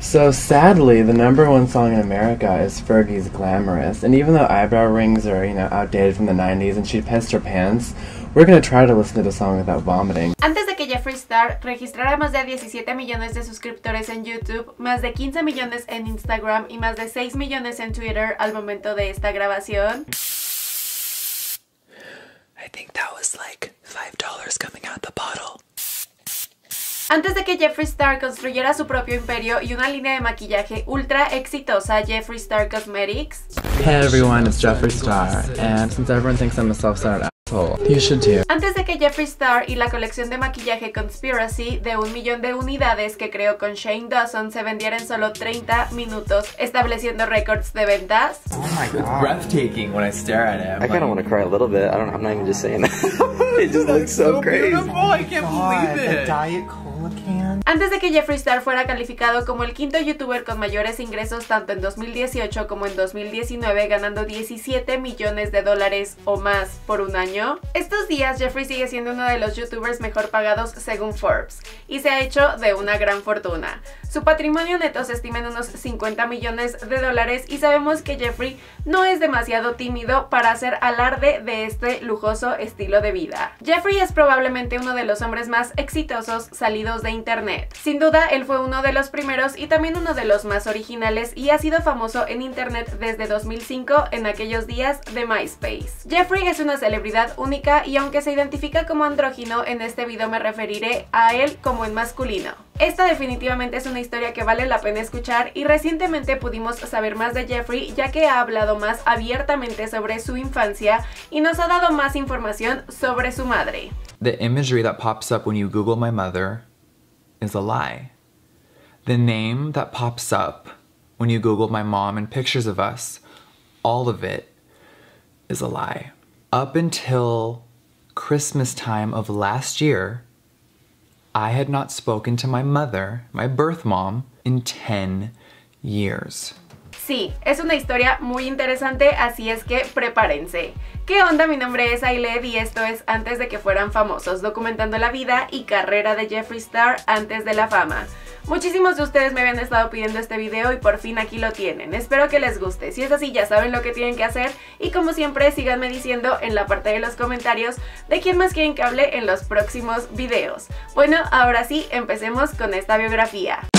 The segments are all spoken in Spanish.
So sadly, the number one song in America is Fergie's Glamorous. And even though eyebrow rings are, you know, outdated from the 90s and she pissed her pants, we're gonna try to listen to the song without vomiting. Antes de que Jeffree Star registrara más de 17 millones de suscriptores en YouTube, más de 15 millones en Instagram y más de 6 millones en Twitter al momento de esta grabación. I think that was like $5 coming out the bottle. Antes de que Jeffree Star construyera su propio imperio y una línea de maquillaje ultra exitosa, Jeffree Star Cosmetics. Hey everyone, it's Jeffree Star, and since everyone thinks I'm a self-centered asshole, you should too. Antes de que Jeffree Star y la colección de maquillaje Conspiracy de un millón de unidades que creó con Shane Dawson se vendiera en solo 30 minutos, estableciendo récords de ventas. Oh my god. breathtaking when I stare at it. I kind of want to cry a little bit. I don't. I'm not even just saying that. it just looks so, crazy. Beautiful. I can't God, believe the it. Diet Cola can? Antes de que Jeffree Star fuera calificado como el quinto youtuber con mayores ingresos tanto en 2018 como en 2019, ganando 17 millones de dólares o más por un año, estos días Jeffree sigue siendo uno de los youtubers mejor pagados según Forbes y se ha hecho de una gran fortuna. Su patrimonio neto se estima en unos 50 millones de dólares y sabemos que Jeffree no es demasiado tímido para hacer alarde de este lujoso estilo de vida. Jeffree es probablemente uno de los hombres más exitosos salidos de internet. Sin duda, él fue uno de los primeros y también uno de los más originales y ha sido famoso en internet desde 2005 en aquellos días de MySpace. Jeffree es una celebridad única y aunque se identifica como andrógino, en este video me referiré a él como en masculino. Esta definitivamente es una historia que vale la pena escuchar y recientemente pudimos saber más de Jeffree ya que ha hablado más abiertamente sobre su infancia y nos ha dado más información sobre su madre. The imagery that pops up when you Google my mother is a lie. The name that pops up when you Google my mom and pictures of us, all of it is a lie. Up until Christmas time of last year, I had not spoken to my mother, my birth mom, in 10 years. Sí, es una historia muy interesante, así es que prepárense. ¿Qué onda? Mi nombre es Ailed y esto es Antes de que fueran famosos, documentando la vida y carrera de Jeffree Star antes de la fama. Muchísimos de ustedes me habían estado pidiendo este video y por fin aquí lo tienen. Espero que les guste. Si es así, ya saben lo que tienen que hacer. Y como siempre, síganme diciendo en la parte de los comentarios de quién más quieren que hable en los próximos videos. Bueno, ahora sí, empecemos con esta biografía.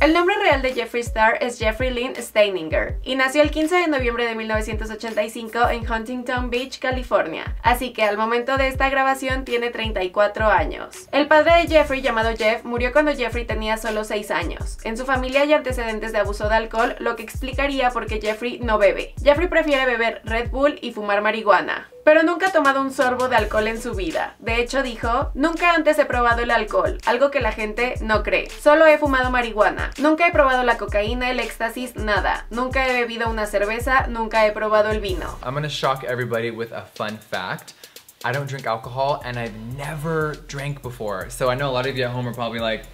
El nombre real de Jeffree Star es Jeffrey Lynn Steininger y nació el 15 de noviembre de 1985 en Huntington Beach, California, así que al momento de esta grabación tiene 34 años. El padre de Jeffrey, llamado Jeff, murió cuando Jeffrey tenía solo 6 años. En su familia hay antecedentes de abuso de alcohol, lo que explicaría por qué Jeffrey no bebe. Jeffrey prefiere beber Red Bull y fumar marihuana pero nunca ha tomado un sorbo de alcohol en su vida. De hecho dijo, nunca antes he probado el alcohol, algo que la gente no cree. Solo he fumado marihuana. Nunca he probado la cocaína, el éxtasis, nada. Nunca he bebido una cerveza, nunca he probado el vino. I'm gonna shock everybody with a fun fact. I don't drink alcohol and I've never drank before. So I know a lot of you at home are probably like,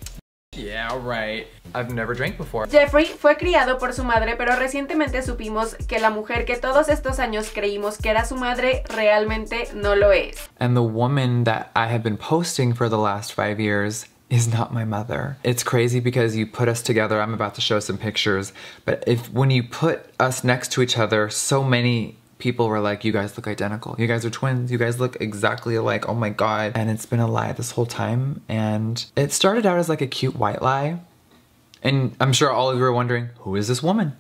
yeah, right. I've never drank before. Jeffrey fue criado por su madre, pero recientemente supimos que la mujer que todos estos años creímos que era su madre realmente no lo es. And the woman that I have been posting for the last five years is not my mother. It's crazy because you put us together. I'm about to show some pictures, but if when you put us next to each other, so many people were like, you guys look identical. You guys are twins. You guys look exactly alike. Oh my God. And it's been a lie this whole time. And it started out as like a cute white lie. And I'm sure all of you are wondering, who is this woman?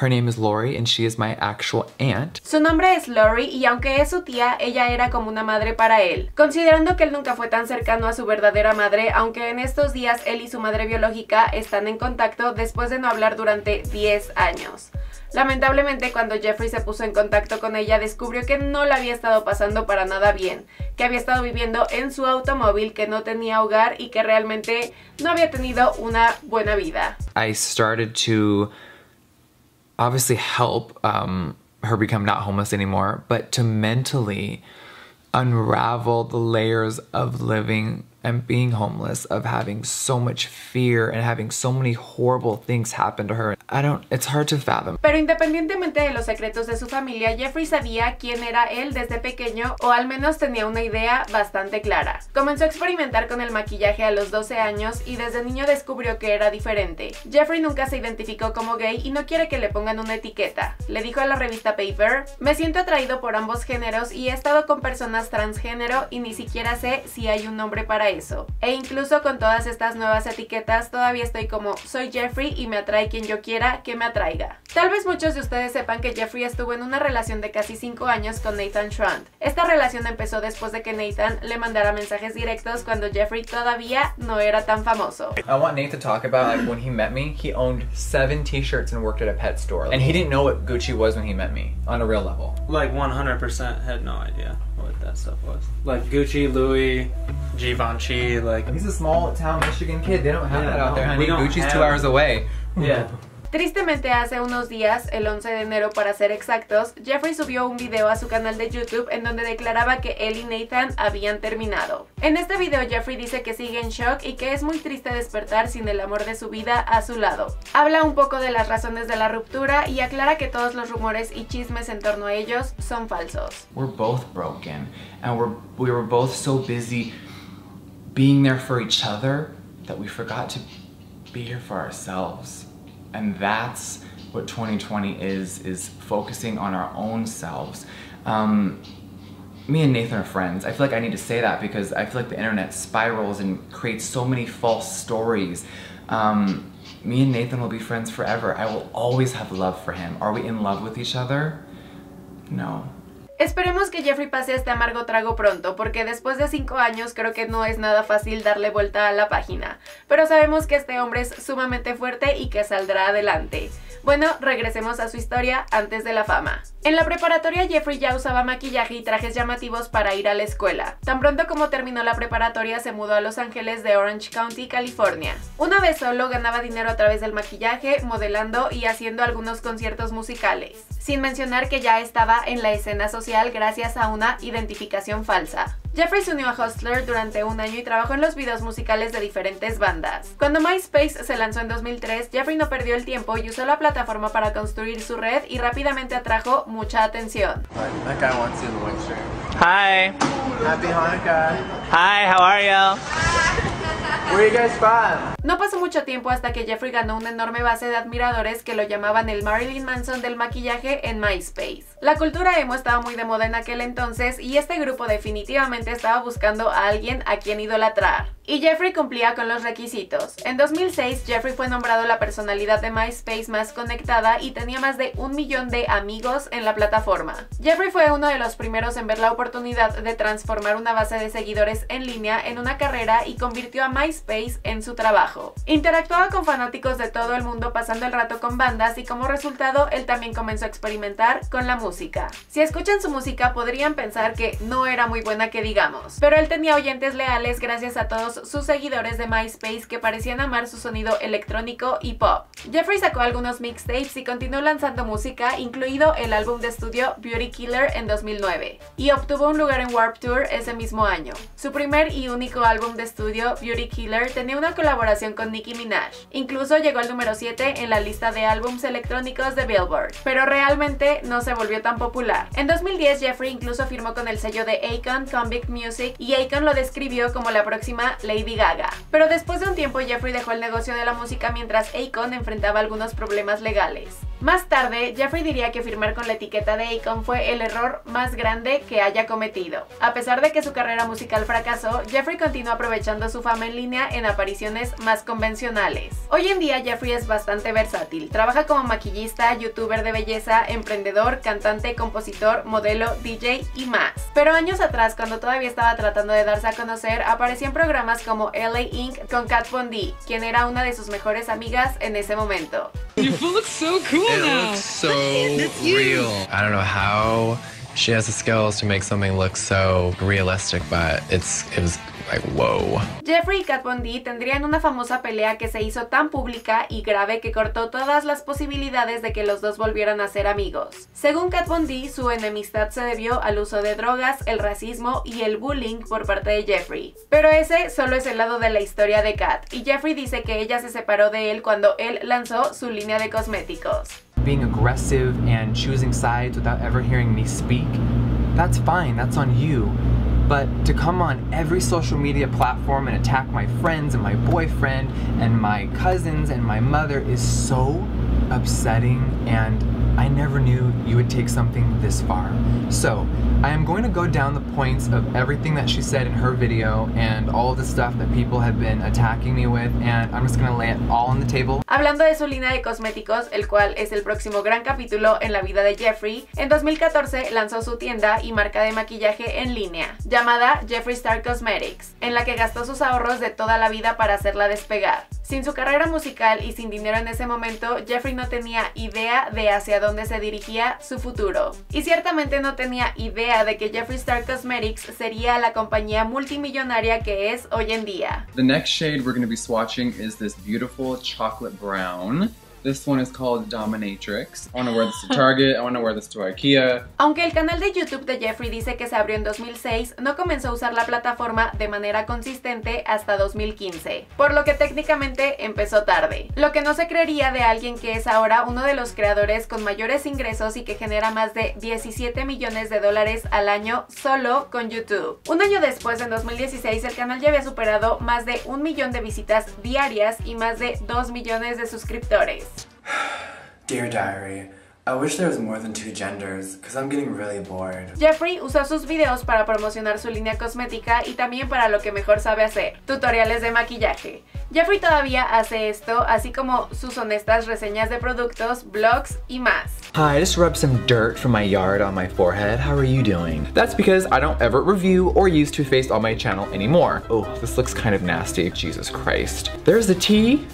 Her name is Lori and she is my actual aunt. Su nombre es Lori y aunque es su tía, ella era como una madre para él. Considerando que él nunca fue tan cercano a su verdadera madre, aunque en estos días él y su madre biológica están en contacto después de no hablar durante 10 años. Lamentablemente cuando Jeffrey se puso en contacto con ella descubrió que no la había estado pasando para nada bien, que había estado viviendo en su automóvil, que no tenía hogar y que realmente no había tenido una buena vida. I started to obviously help um, her become not homeless anymore, but to mentally unravel the layers of living and being homeless, of having so much fear and having so many horrible things happen to her. I don't, it's hard to fathom. Pero independientemente de los secretos de su familia, Jeffrey sabía quién era él desde pequeño o al menos tenía una idea bastante clara. Comenzó a experimentar con el maquillaje a los 12 años y desde niño descubrió que era diferente. Jeffrey nunca se identificó como gay y no quiere que le pongan una etiqueta. Le dijo a la revista Paper, me siento atraído por ambos géneros y he estado con personas transgénero y ni siquiera sé si hay un nombre para eso. E incluso con todas estas nuevas etiquetas todavía estoy como soy Jeffrey y me atrae quien yo quiera que me atraiga. Tal vez muchos de ustedes sepan que Jeffrey estuvo en una relación de casi 5 años con Nathan Schrand. Esta relación empezó después de que Nathan le mandara mensajes directos cuando Jeffrey todavía no era tan famoso. I want Nate to talk about like when he met me, he owned seven t-shirts and worked at a pet store. And he didn't know what Gucci was when he met me on a real level. Like 100% had no idea what that stuff was. Like Gucci, Louis, Givenchy, like He's a small town Michigan kid. They don't have Yeah, that out no, there, honey. Gucci's have- two hours away. yeah. Tristemente hace unos días, el 11 de enero para ser exactos, Jeffrey subió un video a su canal de YouTube en donde declaraba que él y Nathan habían terminado. En este video Jeffrey dice que sigue en shock y que es muy triste despertar sin el amor de su vida a su lado. Habla un poco de las razones de la ruptura y aclara que todos los rumores y chismes en torno a ellos son falsos. We're both broken, and we're we were both so busy being there for each other that we forgot to be here for ourselves. And that's what 2020 is is focusing on our own selves. Um, me and Nathan are friends. I feel like I need to say that because I feel like the internet spirals and creates so many false stories. Um, me and Nathan will be friends forever. I will always have love for him. Are we in love with each other? No. Esperemos que Jeffrey pase este amargo trago pronto, porque después de 5 años creo que no es nada fácil darle vuelta a la página. Pero sabemos que este hombre es sumamente fuerte y que saldrá adelante. Bueno, regresemos a su historia antes de la fama. En la preparatoria Jeffrey ya usaba maquillaje y trajes llamativos para ir a la escuela. Tan pronto como terminó la preparatoria se mudó a Los Ángeles de Orange County, California. Una vez solo ganaba dinero a través del maquillaje, modelando y haciendo algunos conciertos musicales. Sin mencionar que ya estaba en la escena social gracias a una identificación falsa. Jeffrey se unió a Hustler durante un año y trabajó en los videos musicales de diferentes bandas. Cuando MySpace se lanzó en 2003, Jeffrey no perdió el tiempo y usó la plataforma para construir su red y rápidamente atrajo mucha atención. Hi. Happy Hanukkah. Hi, how are you? Where you guys from? No pasó mucho tiempo hasta que Jeffrey ganó una enorme base de admiradores que lo llamaban el Marilyn Manson del maquillaje en MySpace. La cultura emo estaba muy de moda en aquel entonces y este grupo definitivamente estaba buscando a alguien a quien idolatrar. Y Jeffrey cumplía con los requisitos. En 2006, Jeffrey fue nombrado la personalidad de MySpace más conectada y tenía más de un millón de amigos en la plataforma. Jeffrey fue uno de los primeros en ver la oportunidad de transformar una base de seguidores en línea en una carrera y convirtió a MySpace en su trabajo. Interactuaba con fanáticos de todo el mundo pasando el rato con bandas y como resultado él también comenzó a experimentar con la música. Si escuchan su música podrían pensar que no era muy buena que digamos, pero él tenía oyentes leales gracias a todos sus seguidores de MySpace que parecían amar su sonido electrónico y pop. Jeffrey sacó algunos mixtapes y continuó lanzando música, incluido el álbum de estudio Beauty Killer en 2009, y obtuvo un lugar en Warp Tour ese mismo año. Su primer y único álbum de estudio, Beauty Killer, tenía una colaboración con Nicki Minaj. Incluso llegó al número 7 en la lista de álbums electrónicos de Billboard, pero realmente no se volvió tan popular. En 2010 Jeffrey incluso firmó con el sello de Akon Convict Music y Akon lo describió como la próxima Lady Gaga. Pero después de un tiempo Jeffrey dejó el negocio de la música mientras Akon enfrentaba algunos problemas legales. Más tarde, Jeffrey diría que firmar con la etiqueta de Akon fue el error más grande que haya cometido. A pesar de que su carrera musical fracasó, Jeffrey continuó aprovechando su fama en línea en apariciones más convencionales. Hoy en día Jeffrey es bastante versátil. Trabaja como maquillista, youtuber de belleza, emprendedor, cantante, compositor, modelo, DJ y más. Pero años atrás, cuando todavía estaba tratando de darse a conocer, apareció en programas como LA Inc. con Kat Von D, quien era una de sus mejores amigas en ese momento. It looks so cool it now. so real. I don't know how She has the skills to make something look so realistic, but it's it was like. Jeffrey y Kat Von D tendrían una famosa pelea que se hizo tan pública y grave que cortó todas las posibilidades de que los dos volvieran a ser amigos. Según Kat Von D, su enemistad se debió al uso de drogas, el racismo y el bullying por parte de Jeffrey. Pero ese solo es el lado de la historia de Kat, y Jeffrey dice que ella se separó de él cuando él lanzó su línea de cosméticos. being aggressive and choosing sides without ever hearing me speak, that's fine, that's on you. But to come on every social media platform and attack my friends and my boyfriend and my cousins and my mother is so upsetting and I never knew you would take something this far. So, I am going to go down the points of everything that she said in her video and all the stuff that people have been attacking me with, and I'm just gonna lay it all on the table. Hablando de su línea de cosméticos, el cual es el próximo gran capítulo en la vida de Jeffrey, en 2014 lanzó su tienda y marca de maquillaje en línea, llamada Jeffree Star Cosmetics, en la que gastó sus ahorros de toda la vida para hacerla despegar. Sin su carrera musical y sin dinero en ese momento, Jeffrey no tenía idea de hacia dónde se dirigía su futuro. Y ciertamente no tenía idea de que Jeffree Star Cosmetics sería la compañía multimillonaria que es hoy en día. The next shade we're going to be swatching is this beautiful chocolate brown. This one is called Dominatrix. I want to wear this to Target. I want to wear this to IKEA. Aunque el canal de YouTube de Jeffrey dice que se abrió en 2006, no comenzó a usar la plataforma de manera consistente hasta 2015, por lo que técnicamente empezó tarde. Lo que no se creería de alguien que es ahora uno de los creadores con mayores ingresos y que genera más de 17 millones de dólares al año solo con YouTube. Un año después, en 2016, el canal ya había superado más de un millón de visitas diarias y más de 2 millones de suscriptores. Dear diary, I wish there was more than two genders, because I'm getting really bored. Jeffrey usó sus videos para promocionar su línea cosmética y también para lo que mejor sabe hacer, tutoriales de maquillaje. Jeffrey todavía hace esto, así como sus honestas reseñas de productos, blogs y más. Hi, I just rubbed some dirt from my yard on my forehead. How are you doing? That's because I don't ever review or use Too Faced on my channel anymore. Oh, this looks kind of nasty. Jesus Christ. There's the tea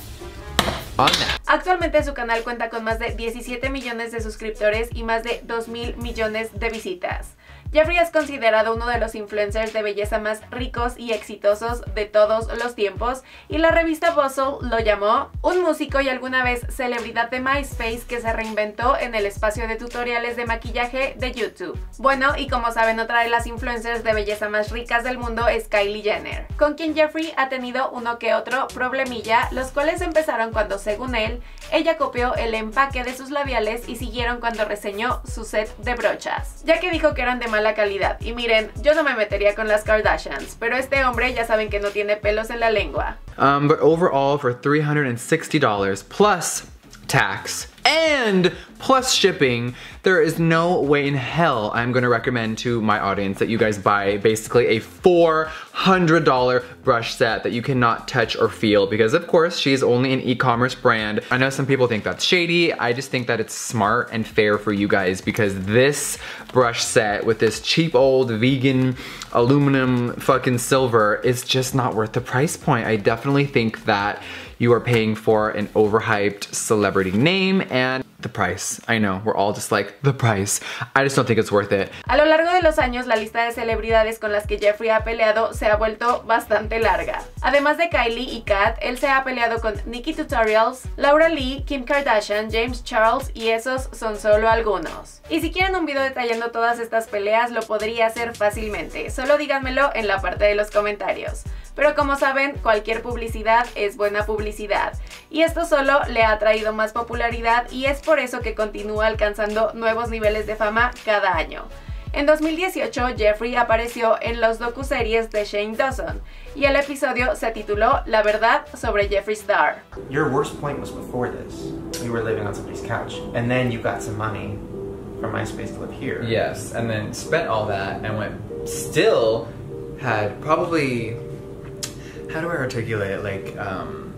on that. Actualmente su canal cuenta con más de 17 millones de suscriptores y más de 2 mil millones de visitas. Jeffrey es considerado uno de los influencers de belleza más ricos y exitosos de todos los tiempos y la revista Bustle lo llamó un músico y alguna vez celebridad de MySpace que se reinventó en el espacio de tutoriales de maquillaje de YouTube. Bueno, y como saben, otra de las influencers de belleza más ricas del mundo es Kylie Jenner, con quien Jeffrey ha tenido uno que otro problemilla, los cuales empezaron cuando, según él, ella copió el empaque de sus labiales y siguieron cuando reseñó su set de brochas, ya que dijo que eran de mala calidad. Y miren, yo no me metería con las Kardashians, pero este hombre ya saben que no tiene pelos en la lengua. Um, but overall, for $360 plus tax and plus shipping, there is no way in hell I'm gonna recommend to my audience that you guys buy basically a $400 brush set that you cannot touch or feel because of course she's only an e-commerce brand. I know some people think that's shady. I just think that it's smart and fair for you guys because this brush set with this cheap old vegan aluminum fucking silver is just not worth the price point. I definitely think that you are paying for an overhyped celebrity name and the price. I know, we're all just like, the price. I just don't think it's worth it. A lo largo de los años, la lista de celebridades con las que Jeffrey ha peleado se ha vuelto bastante larga. Además de Kylie y Kat, él se ha peleado con Nikki Tutorials, Laura Lee, Kim Kardashian, James Charles y esos son solo algunos. Y si quieren un video detallando todas estas peleas, lo podría hacer fácilmente. Solo díganmelo en la parte de los comentarios. Pero como saben, cualquier publicidad es buena publicidad. Y esto solo le ha traído más popularidad y es por eso que continúa alcanzando nuevos niveles de fama cada año. En 2018, Jeffrey apareció en los docuseries de Shane Dawson y el episodio se tituló La verdad sobre Jeffree Star. Your worst point was before this. You were living on somebody's couch, and then you got some money from MySpace to live here. Yes, and then spent all that and went, still had probably, how do I articulate it? Like, um,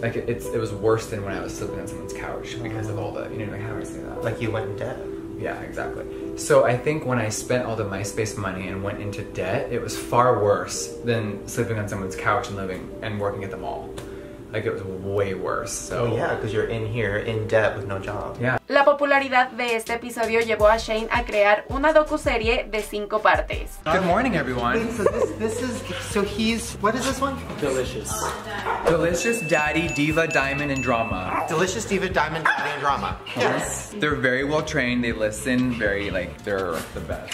like it, it's, it was worse than when I was sleeping on someone's couch because of all the, you know, like how do I say that? Like you went in debt. Yeah, exactly. So I think when I spent all the MySpace money and went into debt, it was far worse than sleeping on someone's couch and living and working at the mall. Like it was way worse. So Oh yeah, because you're in here in debt with no job. Yeah. La popularidad de este episodio llevó a Shane a crear una docuserie de cinco partes. Good morning, everyone. Wait, so this this is so he's what is this one? Delicious. Delicious Daddy, Diva, Diamond, and Drama. Delicious Diva Diamond Daddy and Drama. Yes. They're very well trained. They listen very like they're the best.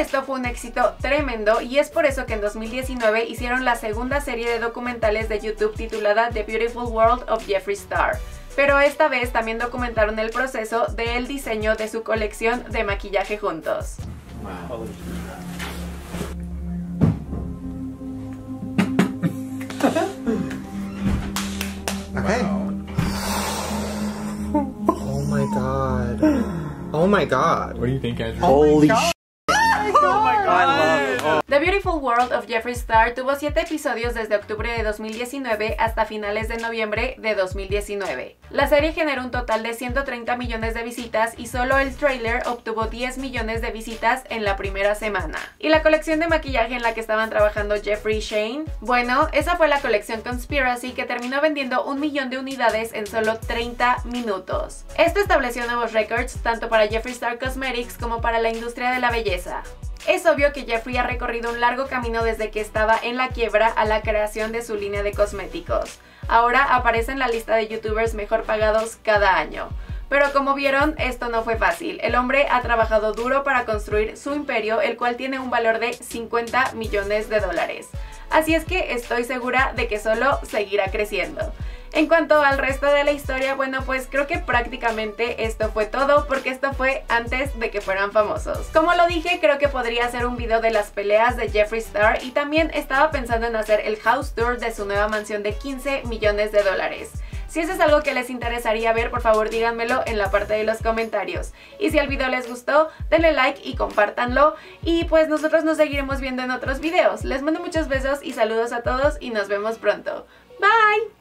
Esto fue un éxito tremendo y es por eso que en 2019 hicieron la segunda serie de documentales de YouTube titulada The Beautiful World of Jeffree Star. Pero esta vez también documentaron el proceso del diseño de su colección de maquillaje juntos. Okay. Oh my god. Oh my god. What do you think, Andrew? Holy! The Beautiful World of Jeffree Star tuvo 7 episodios desde octubre de 2019 hasta finales de noviembre de 2019. La serie generó un total de 130 millones de visitas y solo el trailer obtuvo 10 millones de visitas en la primera semana. ¿Y la colección de maquillaje en la que estaban trabajando Jeffree Shane? Bueno, esa fue la colección Conspiracy que terminó vendiendo un millón de unidades en solo 30 minutos. Esto estableció nuevos récords tanto para Jeffree Star Cosmetics como para la industria de la belleza. Es obvio que Jeffree ha recorrido un largo camino desde que estaba en la quiebra a la creación de su línea de cosméticos. Ahora aparece en la lista de youtubers mejor pagados cada año. Pero como vieron, esto no fue fácil. El hombre ha trabajado duro para construir su imperio, el cual tiene un valor de 50 millones de dólares. Así es que estoy segura de que solo seguirá creciendo. En cuanto al resto de la historia, bueno, pues creo que prácticamente esto fue todo porque esto fue antes de que fueran famosos. Como lo dije, creo que podría hacer un video de las peleas de Jeffree Star y también estaba pensando en hacer el house tour de su nueva mansión de 15 millones de dólares. Si eso es algo que les interesaría ver, por favor díganmelo en la parte de los comentarios. Y si el video les gustó, denle like y compártanlo. Y pues nosotros nos seguiremos viendo en otros videos. Les mando muchos besos y saludos a todos y nos vemos pronto. Bye!